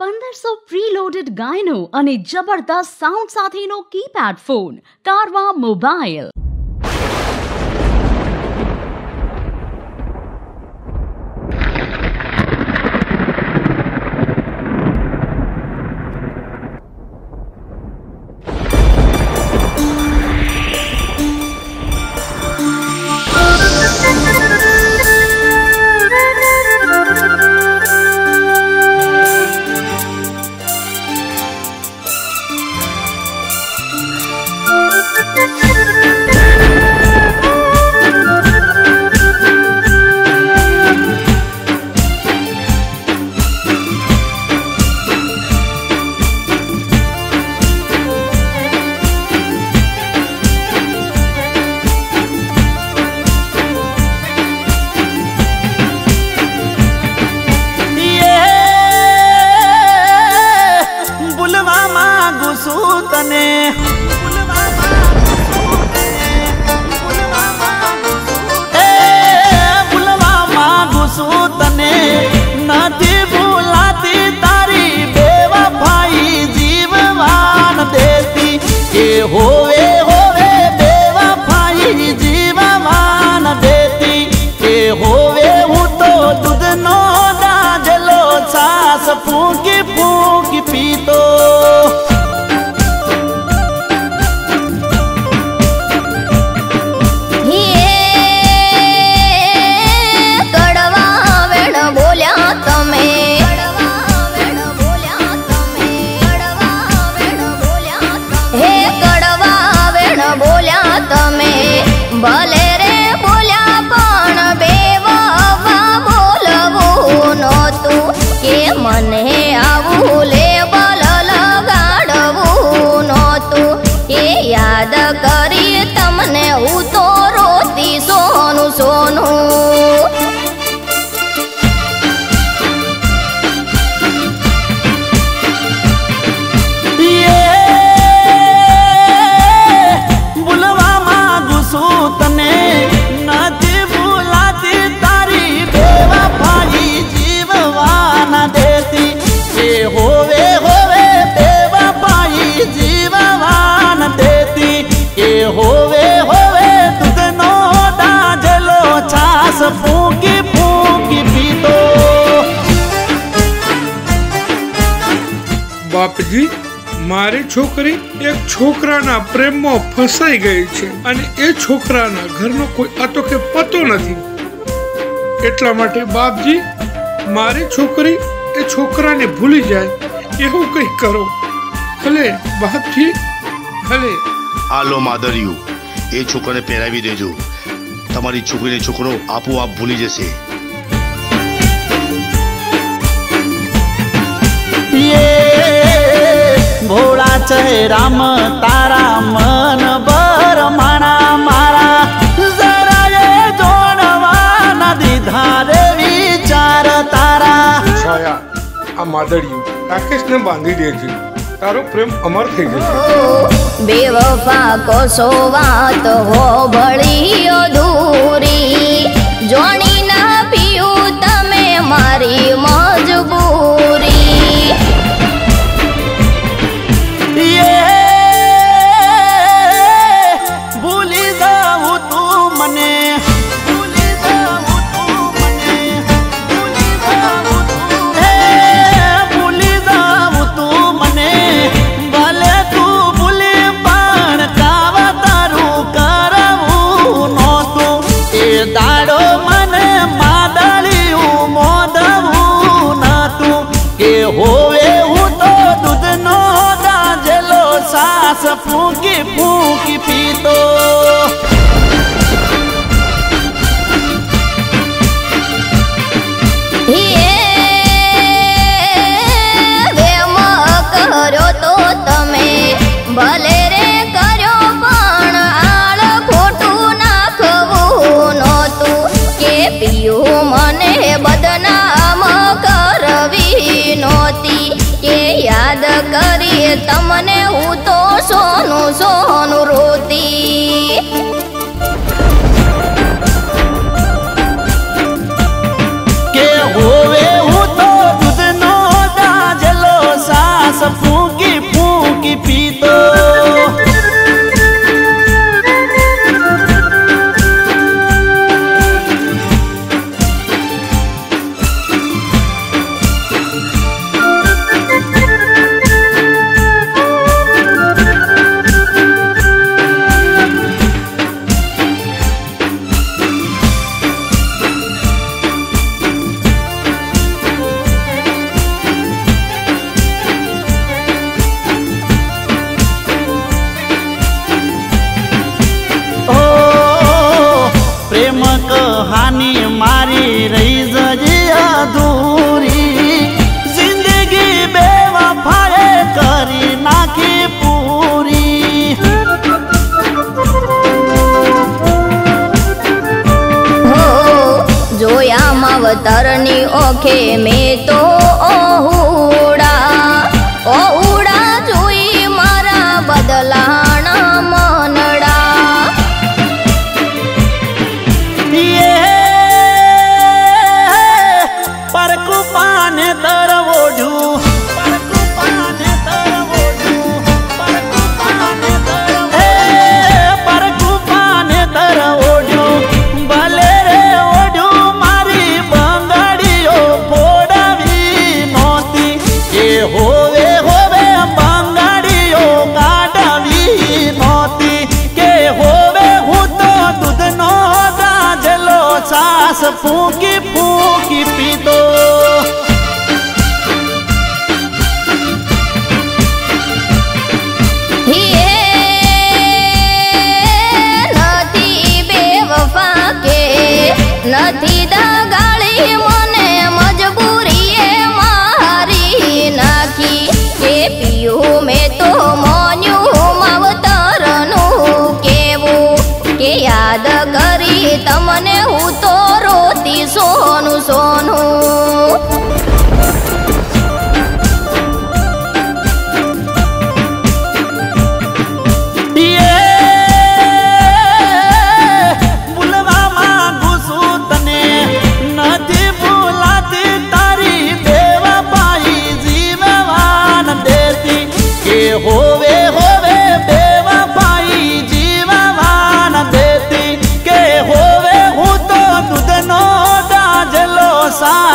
પંદરસો પ્રીલોડેડ ગાયનો અને જબરદસ્ત સાઉન્ડ સાથેનો કીપેડ ફોન કારવા મોબાઈલ છું બાપજી, મારી છોકરી એક છોકરાના પ્રેમમાં ફસાઈ ગઈ છે અને એ છોકરાના ઘરનો કોઈ અતો કે પતો નથી. એટલા માટે બાપજી, મારી છોકરી એ છોકરાને ભૂલી જાય, એવું કંઈક કરો. ભલે બાપજી, ભલે. આલો માદરિયું એ છોકરાને પહેરાવી દેજો. તમારી છોકરીને છોકરો આપોઆપ ભૂલી જશે. ભોળા રામ તારા મન બર માણા મારા. જરાએ જોડવાના દીધા રે વિચાર તારા. છાયા આ માદડિયું રાકેશને બાંધી દેજે તારો પ્રેમ અમર થઈ જશે. બેવફા કોસો વાત હો ભળીયો દૂરી. જોણી ના પીયું તમે મારી ફૂંકી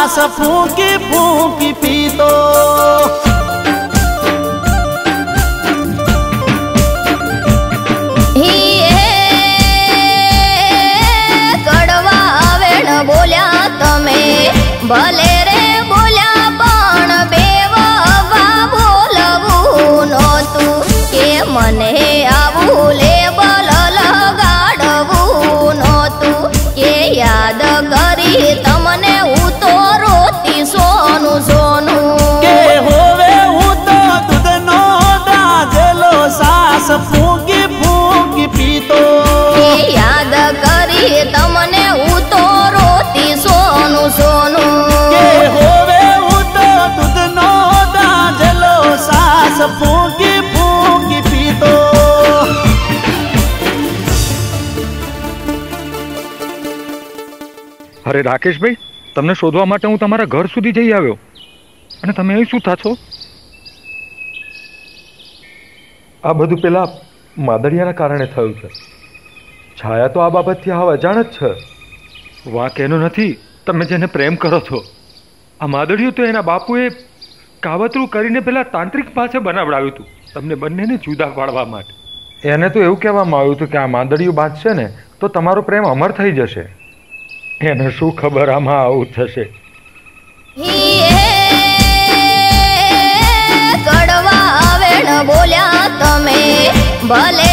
સાસ ફૂંકી ફૂંકી પીતો કડવા વેણ બોલ્યા તમે કે યાદ કરી તમને હું તો રોતી સોનું સોનું. કે હોવે હું તો દૂધનો દાજલો સાસ ફૂંકી ફૂંકી પીતો. અરે રાકેશભાઈ તમને શોધવા માટે હું તમારા ઘર સુધી જઈ આવ્યો. અને તમે અહીં શું થા છો આ બધું પેલા માદળિયાના કારણે થયું છે. છાયા તો આ બાબતથી હાવ અજાણ જ છે. વાંક એનો નથી તમે જેને પ્રેમ કરો છો. આ માદળિયું તો એના બાપુએ કાવતરું કરીને પેલા તાંત્રિક પાસે બનાવડાવ્યું હતું તમને બંનેને જુદા પાડવા માટે. એને તો એવું કહેવામાં આવ્યું હતું કે આ માદળિયું બાંધશે ને તો તમારો પ્રેમ અમર થઈ જશે. એને શું ખબર આમાં આવું થશે? ભલે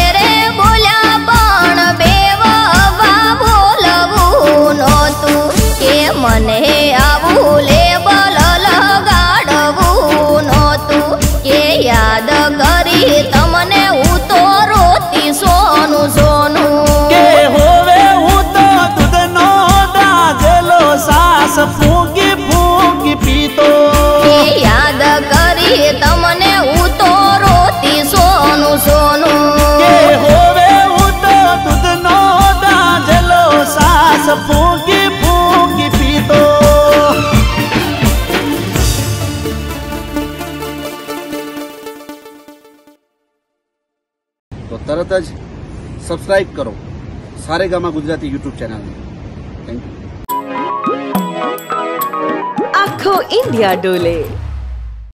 તરત જ સબસ્ક્રાઇબ કરો. સારેગામા ગુજરાતી યુટ્યુબ ચેનલને થેન્ક યુ આખો ઇન્ડિયા ડોલે.